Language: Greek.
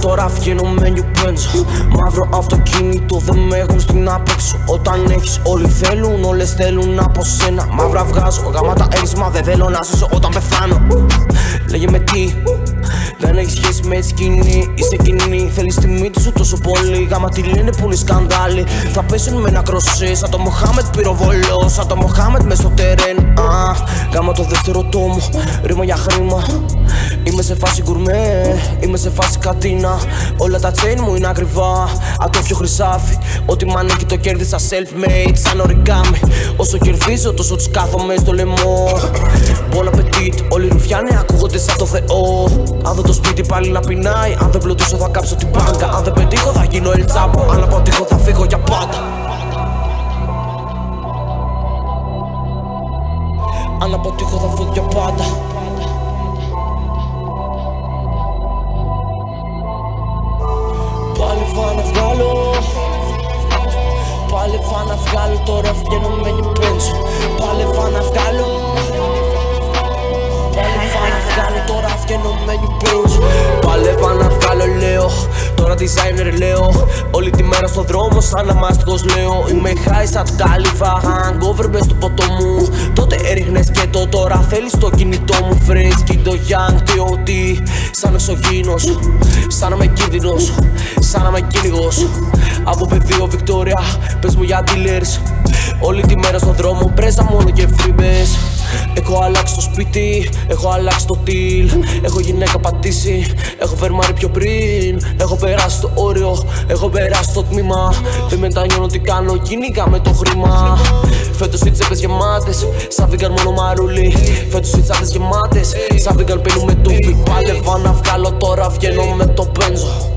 Τώρα βγαίνω με νιου πέντζο Μαύρο αυτοκίνητο δεν με έχουν στην άπεξο Όταν έχεις όλοι θέλουν, όλες θέλουν από σένα Μαύρα βγάζω, γάματα ένσημα δεν θέλω να ζήσω όταν πεθάνω Λέγε με τι δεν έχεις σχέση με τη σκηνή, είσαι κοινή. Θέλεις τη μύτη σου τόσο πολύ. Γάμα τι λένε που είναι σκανδάλι. Θα πέσουν με ένα κροσές, σαν το Μοχάμετ πυροβολό. Σαν το Μοχάμετ μες στο τερέν. Α, γάμα το δεύτερο τόμο, ρήμα για χρήμα. Είμαι σε φάση γκουρμέ, είμαι σε φάση κατίνα. Όλα τα chain μου είναι ακριβά. Ατόφιο χρυσάφι, ό,τι μ' ανήκει το κέρδισα self-made. Σαν ορigami. Όσο κερδίζω, τόσο τους κάθομαι στο λαιμό. Πολλά petit, όλοι οι ρουφιάνοι ακούγονται σαν το Θεό. Αν δεν το σπίτι πάλι να πεινάει, αν δεν πλουτίσω θα κάψω την μπάνκα. Αν δεν πετύχω θα γίνω ελτσάπο. Αν αποτύχω θα φύγω για πάντα. Αν αποτύχω θα φύγω για πάντα. Πάλι βά να βγάλω Τώρα βγαίνω με νιπέντσο Πάλι βά να βγάλω. Πάλι βά να βγάλω Τώρα βγαίνω με νιπέντσο Πάλι βά να βγάλω λέω. Τώρα designer λέω. Όλη τη μέρα στο δρόμο σαν αμάστικος λέω. Είμαι high σαν κάλυφα Hangover μες στο ποτό μου. Τότε έριχνες και το τώρα θέλεις το κινητό μου. Φρίσκει το young TOT Σαν εξωγήινος Σαν να είμαι κίνδυνος Σαν να είμαι κυνηγός. Από πεδίο Βικτόρια Πες μου για dealers. Όλη τη μέρα στο δρόμο πρέζα μόνο και φρύμπες Έχω αλλάξει το σπίτι, έχω αλλάξει το τιλ Έχω γυναίκα πατήσει, έχω φερμάρει πιο πριν. Έχω περάσει το όριο, έχω περάσει το τμήμα. Δεν μετανιώνω τι κάνω, κυνηγά με το χρήμα. Φέτος οι τσέπες γεμάτες, σαν βίγκαν μόνο μαρούλι. Φέτος οι τσάπες γεμάτες, σαν βίγκαν πίνουμε τούφι. Πάλευα να βγάλω τώρα βγαίνω με το πένζο